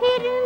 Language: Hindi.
फिर